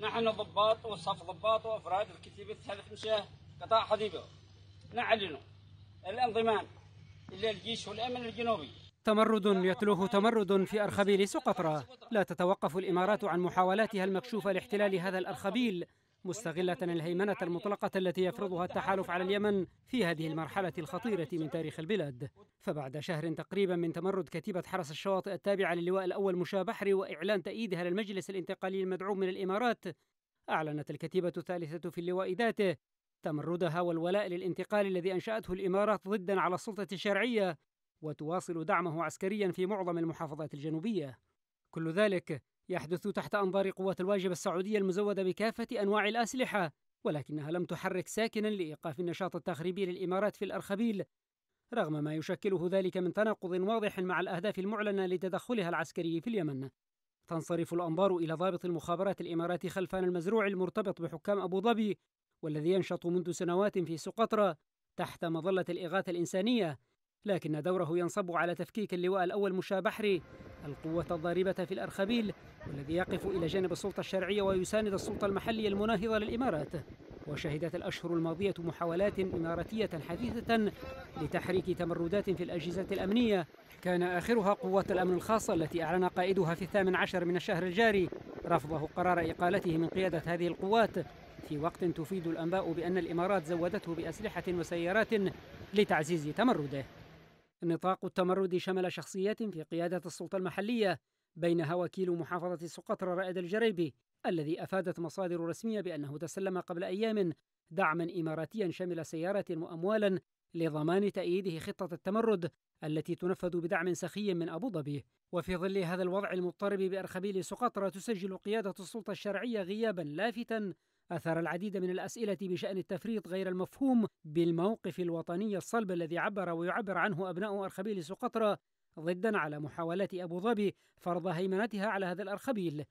نحن ضباط وصف ضباط وأفراد الكتيبة الثالث مشاه قطاع حديبة. نعلن الانضمام إلى الجيش والأمن الجنوبي. تمرد يتلوه تمرد في أرخبيل سقطرى لا تتوقف الإمارات عن محاولاتها المكشوفة لاحتلال هذا الأرخبيل. مستغلة الهيمنة المطلقة التي يفرضها التحالف على اليمن في هذه المرحلة الخطيرة من تاريخ البلاد. فبعد شهر تقريبا من تمرد كتيبة حرس الشواطئ التابعة للواء الأول مشا بحري وإعلان تأييدها للمجلس الانتقالي المدعوم من الإمارات أعلنت الكتيبة الثالثة في اللواء ذاته تمردها والولاء للانتقال الذي أنشأته الإمارات ضدا على السلطة الشرعية وتواصل دعمه عسكريا في معظم المحافظات الجنوبية. كل ذلك يحدث تحت أنظار قوات الواجب السعودية المزودة بكافة أنواع الأسلحة ولكنها لم تحرك ساكنا لإيقاف النشاط التخريبي للإمارات في الأرخبيل. رغم ما يشكله ذلك من تناقض واضح مع الأهداف المعلنة لتدخلها العسكري في اليمن. تنصرف الأنظار إلى ضابط المخابرات الإماراتي خلفان المزروع المرتبط بحكام أبو ظبي والذي ينشط منذ سنوات في سقطرى تحت مظلة الإغاثة الإنسانية. لكن دوره ينصب على تفكيك اللواء الأول مشا بحري القوة الضاربة في الأرخبيل والذي يقف إلى جانب السلطة الشرعية ويساند السلطة المحلية المناهضة للإمارات. وشهدت الأشهر الماضية محاولات إماراتية حثيثة لتحريك تمردات في الأجهزة الأمنية. كان آخرها قوات الأمن الخاصة التي أعلن قائدها في الثامن عشر من الشهر الجاري. رفضه قرار إقالته من قيادة هذه القوات. في وقت تفيد الأنباء بأن الإمارات زودته بأسلحة وسيارات لتعزيز تمرده. نطاق التمرد شمل شخصيات في قيادة السلطة المحلية بينها وكيل محافظة سقطرى رائد الجريبي الذي أفادت مصادر رسمية بأنه تسلم قبل أيام دعما إماراتيا شمل سيارة وأموالا لضمان تأييده خطة التمرد التي تنفذ بدعم سخي من أبو ظبي. وفي ظل هذا الوضع المضطرب بأرخبيل سقطرى تسجل قيادة السلطة الشرعية غيابا لافتا أثار العديد من الأسئلة بشأن التفريط غير المفهوم بالموقف الوطني الصلب الذي عبر ويعبر عنه أبناء أرخبيل سقطرى ضدا على محاولات أبو ظبي فرض هيمنتها على هذا الأرخبيل.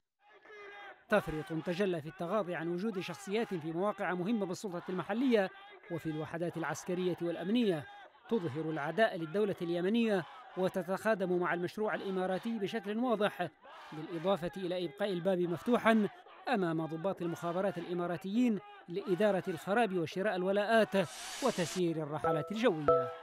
تفريط تجلى في التغاضي عن وجود شخصيات في مواقع مهمة بالسلطة المحلية وفي الوحدات العسكرية والأمنية. تظهر العداء للدولة اليمنية وتتخادم مع المشروع الإماراتي بشكل واضح بالإضافة إلى إبقاء الباب مفتوحا أمام ضباط المخابرات الإماراتيين لإدارة الخراب وشراء الولاءات وتسيير الرحلات الجوية.